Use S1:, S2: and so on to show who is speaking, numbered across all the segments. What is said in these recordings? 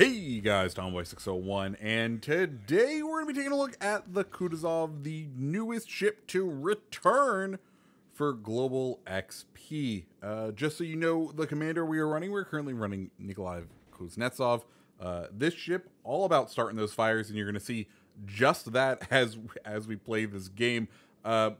S1: Hey guys, Tommyboy601, and today we're going to be taking a look at the Kutuzov, the newest ship to return for Global XP. Uh, just so you know, the commander we are running, we're currently running Nikolai Kuznetsov. Uh, this ship, all about starting those fires, and you're going to see just that as as we play this game. Uh,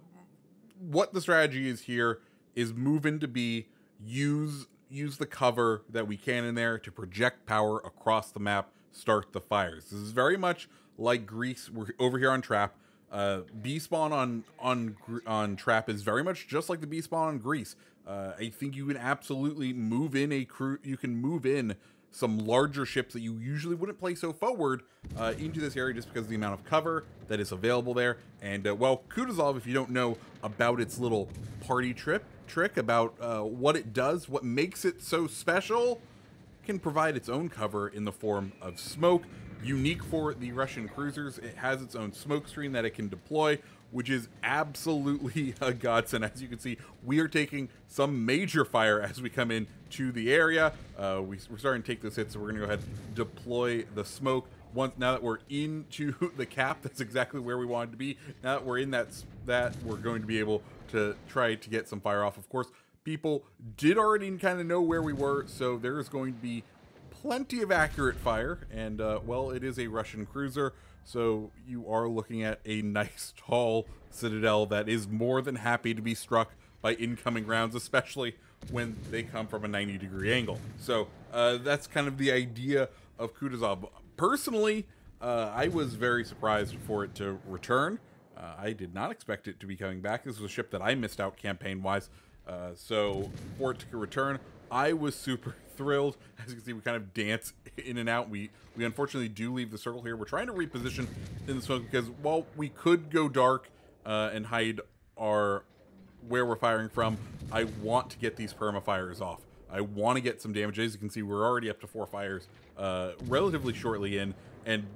S1: what the strategy is here is moving to be use use the cover that we can in there to project power across the map, start the fires. This is very much like Greece. We're over here on Trap. Uh, B spawn on on on Trap is very much just like the B spawn on Greece. Uh, I think you can absolutely move in a crew. You can move in some larger ships that you usually wouldn't play so forward uh, into this area just because of the amount of cover that is available there. And uh, well, Kutuzov, if you don't know about its little party trip, trick about uh, what it does, what makes it so special, can provide its own cover in the form of smoke. Unique for the Russian cruisers, it has its own smoke screen that it can deploy, which is absolutely a godsend. As you can see, we are taking some major fire as we come in to the area. Uh, we, are starting to take those hits, so we're going to go ahead and deploy the smoke. Once now that we're into the cap, that's exactly where we wanted to be. Now that we're in that that, we're going to be able to try to get some fire off. Of course, people did already kind of know where we were, so there is going to be plenty of accurate fire. And, uh, well, it is a Russian cruiser, so you are looking at a nice, tall citadel that is more than happy to be struck by incoming rounds, especially when they come from a 90 degree angle. So uh, that's kind of the idea of Kutuzov. Personally, uh, I was very surprised for it to return. Uh, I did not expect it to be coming back. This was a ship that I missed out campaign-wise. Uh, so for it to return, I was super thrilled. As you can see, we kind of dance in and out. We we unfortunately do leave the circle here. We're trying to reposition in the smoke because while we could go dark uh, and hide our where we're firing from, I want to get these permafires off. I want to get some damage. As you can see, we're already up to four fires uh, relatively shortly in, and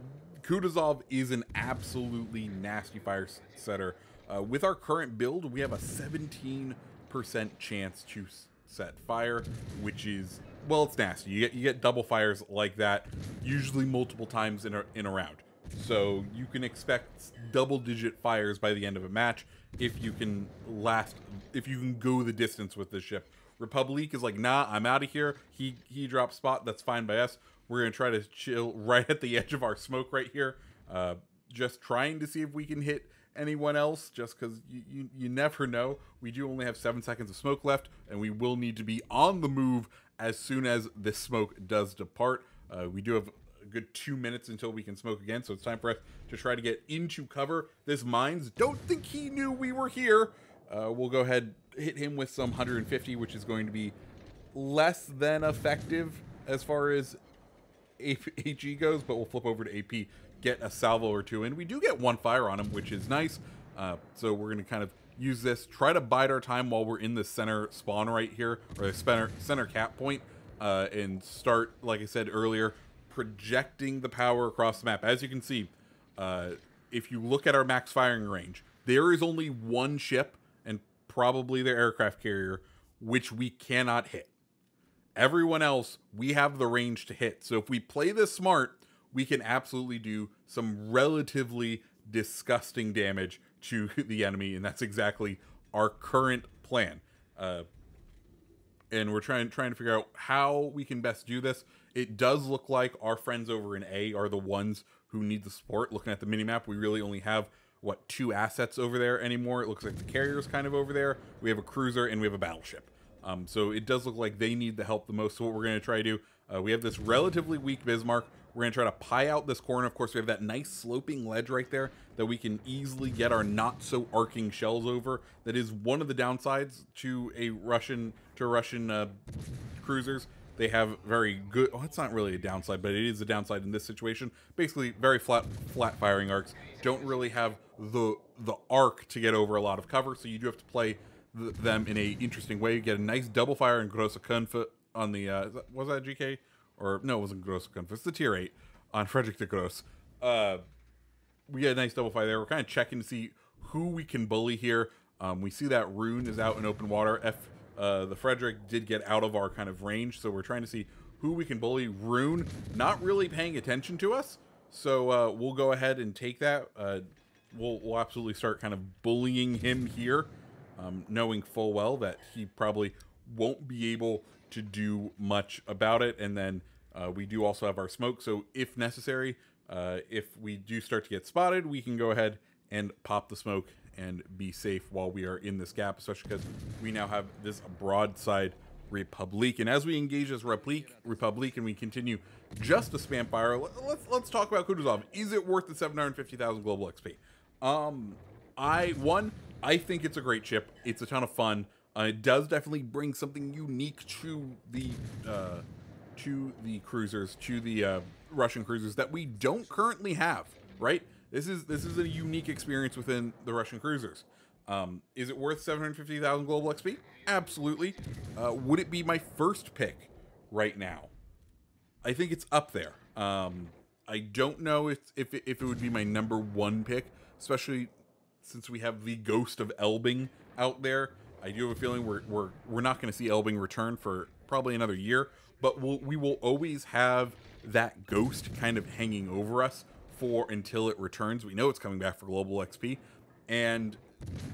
S1: Kutuzov is an absolutely nasty fire setter. Uh, with our current build, we have a 17% chance to set fire, which is, well, it's nasty. You get, you get double fires like that, usually multiple times in a, in a round. So you can expect double digit fires by the end of a match if you can last, if you can go the distance with this ship. Republic is like, nah, I'm out of here. He he drops spot. That's fine by us. We're to try to chill right at the edge of our smoke right here. Uh, just trying to see if we can hit anyone else just because you, you, you, never know. We do only have seven seconds of smoke left, and we will need to be on the move as soon as this smoke does depart. Uh, we do have a good two minutes until we can smoke again, so it's time for us to try to get into cover. This Minsk, don't think he knew we were here. Uh, we'll go ahead, hit him with some 150, which is going to be less than effective as far as HE goes, but we'll flip over to AP, get a salvo or two in. We do get one fire on him, which is nice. Uh, so we're going to kind of use this, try to bide our time while we're in the center spawn right here, or the center, center cap point, uh, and start, like I said earlier, projecting the power across the map. As you can see, uh, if you look at our max firing range, there is only one ship, and probably their aircraft carrier, which we cannot hit. Everyone else, we have the range to hit. So if we play this smart, we can absolutely do some relatively disgusting damage to the enemy, and that's exactly our current plan. Uh, and we're trying trying to figure out how we can best do this. It does look like our friends over in A are the ones who need the support. Looking at the minimap, we really only have what two assets over there anymore. It looks like the carrier's kind of over there. We have a cruiser and we have a battleship. Um, so it does look like they need the help the most. So what we're going to try to do, uh, we have this relatively weak Bismarck. We're going to try to pie out this corner. Of course, we have that nice sloping ledge right there that we can easily get our not so arcing shells over. That is one of the downsides to a Russian to Russian uh, cruisers. They have very good. Oh, it's not really a downside, but it is a downside in this situation. Basically, very flat flat firing arcs. Don't really have the the arc to get over a lot of cover, so you do have to play them in a interesting way. You get a nice double fire and Grosse on the uh, was that GK or no, it wasn't Grosse Kampfe. It's the tier eight on Frederick the Gross. Uh, we get a nice double fire there. We're kind of checking to see who we can bully here. Um, we see that Roon is out in open water. F uh, the Frederick did get out of our kind of range, so we're trying to see who we can bully. Roon, not really paying attention to us. So uh, we'll go ahead and take that. Uh, we'll, we'll absolutely start kind of bullying him here, um, knowing full well that he probably won't be able to do much about it. And then uh, we do also have our smoke. So if necessary, uh, if we do start to get spotted, we can go ahead and pop the smoke and be safe while we are in this gap, especially because we now have this broadside Republic. And as we engage as Republic, Republic and we continue just to spam fire, let's let's talk about Kutuzov. Is it worth the 750,000 global XP? Um, I one, I think it's a great chip. It's a ton of fun. Uh, it does definitely bring something unique to the uh, to the cruisers, to the uh, Russian cruisers that we don't currently have. Right? This is this is a unique experience within the Russian cruisers. Um, is it worth 750,000 global XP? Absolutely. Uh, would it be my first pick right now? I think it's up there. Um, I don't know if if it, if it would be my number one pick, especially since we have the ghost of Elbing out there. I do have a feeling we're we're we're not going to see Elbing return for probably another year, but we'll, we will always have that ghost kind of hanging over us for until it returns. We know it's coming back for global XP. And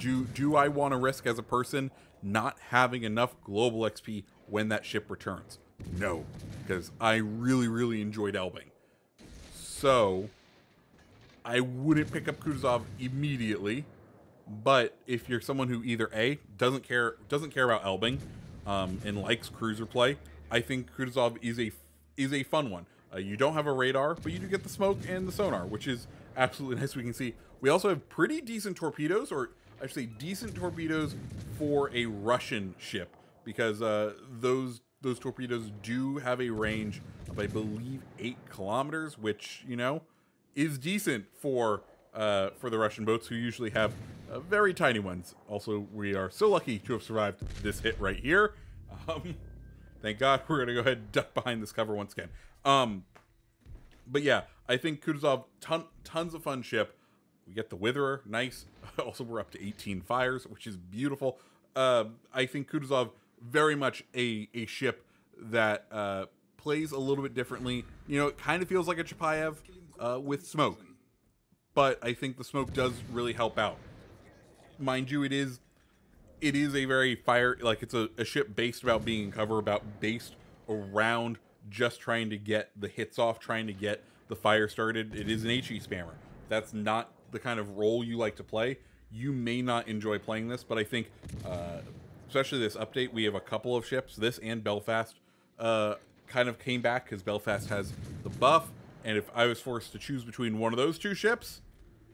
S1: do do I want to risk as a person not having enough global XP when that ship returns? No, because I really really enjoyed Elbing. So I wouldn't pick up Kutuzov immediately. But if you're someone who either A doesn't care doesn't care about Elbing um, and likes cruiser play, I think Kutuzov is a is a fun one. Uh, you don't have a radar, but you do get the smoke and the sonar, which is absolutely nice. We can see. We also have pretty decent torpedoes, or I should say decent torpedoes for a Russian ship, because uh, those those torpedoes do have a range of, I believe, eight kilometers, which you know is decent for uh, for the Russian boats, who usually have uh, very tiny ones. Also, we are so lucky to have survived this hit right here. Um, thank God. We're gonna go ahead and duck behind this cover once again. Um, but yeah, I think Kutuzov, ton, tons of fun ship. We get the Witherer, nice. also, we're up to 18 fires, which is beautiful. Uh, I think Kutuzov very much a a ship that uh, plays a little bit differently. You know, it kind of feels like a Chapayev uh, with smoke, but I think the smoke does really help out. Mind you, it is it is a very fire like it's a, a ship based about being in cover, about based around just trying to get the hits off, trying to get the fire started. It is an HE spammer. That's not the kind of role you like to play. You may not enjoy playing this, but I think, uh, especially this update, we have a couple of ships. This and Belfast uh, kind of came back because Belfast has the buff. And if I was forced to choose between one of those two ships,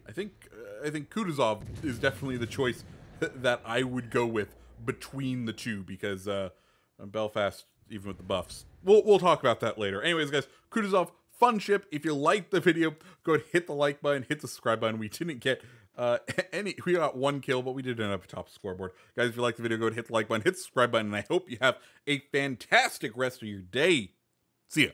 S1: I think uh, I think Kutuzov is definitely the choice that I would go with between the two because uh, Belfast, even with the buffs, we'll we'll talk about that later. Anyways, guys, Kutuzov, fun ship. If you liked the video, go ahead hit the like button, hit the subscribe button. We didn't get uh, any, we got one kill, but we did end up top scoreboard. Guys, if you like the video, go ahead hit the like button, hit the subscribe button, and I hope you have a fantastic rest of your day. See ya.